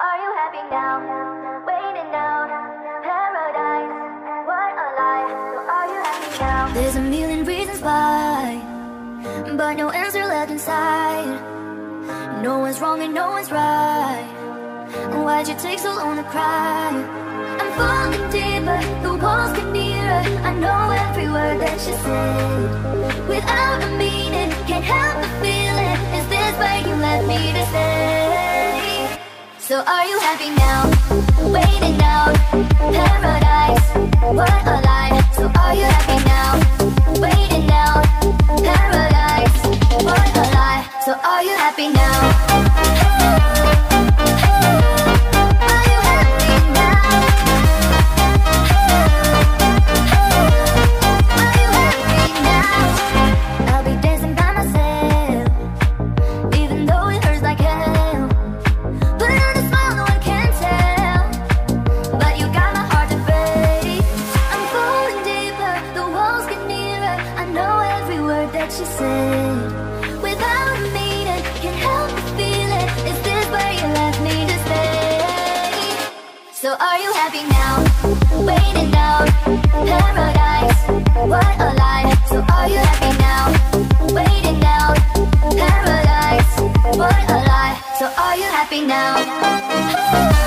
Are you happy now? Waiting out, paradise. What a lie. So are you happy now? There's a million reasons why, but no answer left inside. No one's wrong and no one's right. Why'd you take so long to cry? I'm falling deeper, the walls get nearer. I know every word that you said. Without So are you happy now? Waiting out, paradise. What a lie. So are you happy now? Waiting out, paradise. What a lie. So are you happy now? that you said without a meaning. Can't help but feel it. Is this where you left me to stay? So are you happy now? Waiting down paradise. What a lie. So are you happy now? Waiting down paradise. What a lie. So are you happy now?